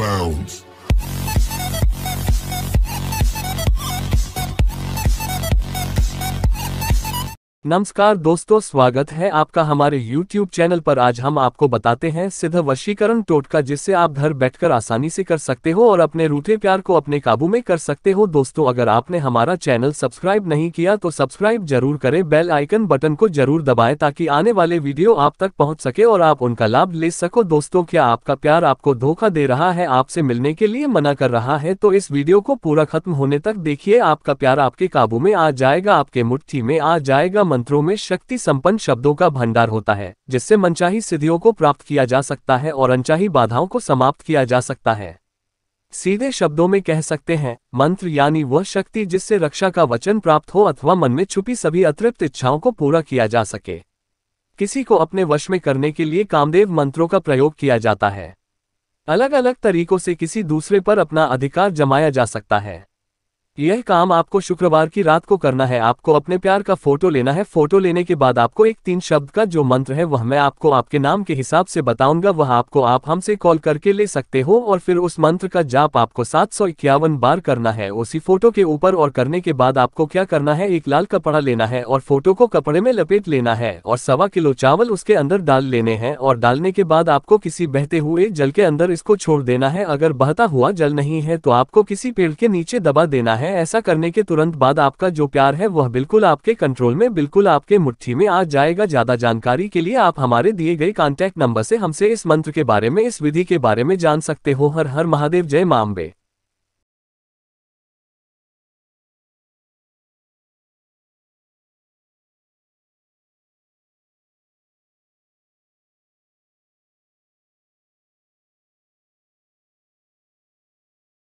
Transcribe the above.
bounds. नमस्कार दोस्तों, स्वागत है आपका हमारे YouTube चैनल पर। आज हम आपको बताते हैं सिद्ध वशीकरण टोटका, जिससे आप घर बैठकर आसानी से कर सकते हो और अपने रूठे प्यार को अपने काबू में कर सकते हो। दोस्तों, अगर आपने हमारा चैनल सब्सक्राइब नहीं किया तो सब्सक्राइब ज़रूर करें, बेल आइकन बटन को ज़रूर दबाएँ, ताकि आने वाले वीडियो आप तक पहुँच सके और आप उनका लाभ ले सको। दोस्तों, क्या आपका प्यार आपको धोखा दे रहा है, आपसे मिलने के लिए मना कर रहा है तो इस वीडियो को पूरा खत्म होने तक देखिए। आपका प्यार आपके काबू में आ जाएगा, आपके मुठ्ठी में आ जाएगा। मंत्रों में शक्ति संपन्न शब्दों का भंडार होता है, जिससे मनचाही सिद्धियों को प्राप्त किया जा सकता है और अनचाही बाधाओं को समाप्त किया जा सकता है। सीधे शब्दों में कह सकते हैं, मंत्र यानी वह शक्ति जिससे रक्षा का वचन प्राप्त हो अथवा मन में छुपी सभी अतृप्त इच्छाओं को पूरा किया जा सके। किसी को अपने वश में करने के लिए कामदेव मंत्रों का प्रयोग किया जाता है। अलग अलग तरीकों से किसी दूसरे पर अपना अधिकार जमाया जा सकता है। यह काम आपको शुक्रवार की रात को करना है। आपको अपने प्यार का फ़ोटो लेना है। फ़ोटो लेने के बाद आपको एक तीन शब्द का जो मंत्र है, वह मैं आपको आपके नाम के हिसाब से बताऊँगा। वह आपको आप हमसे कॉल करके ले सकते हो और फिर उस मंत्र का जाप आपको सात सौ इक्यावन बार करना है। उसी फ़ोटो के ऊपर और करने के बाद आपको क्या करना है? एक लाल कपड़ा लेना है और फ़ोटो को कपड़े में लपेट लेना है और सवा किलो चावल उसके अंदर डाल लेने हैं और डालने के बाद आपको किसी बहते हुए जल के अंदर इसको छोड़ देना है। अगर बहता हुआ जल नहीं है तो आपको किसी पेड़ के नीचे दबा देना है, ऐसा करने के तुरंत बाद आपका जो प्यार है, वह बिल्कुल आपके कंट्रोल में, बिल्कुल आपके मुट्ठी में आ जाएगा। ज़्यादा जानकारी के लिए आप हमारे दिए गए कॉन्टैक्ट नंबर से हमसे इस मंत्र के बारे में, इस विधि के बारे में जान सकते हो। हर हर महादेव, जय माम्बे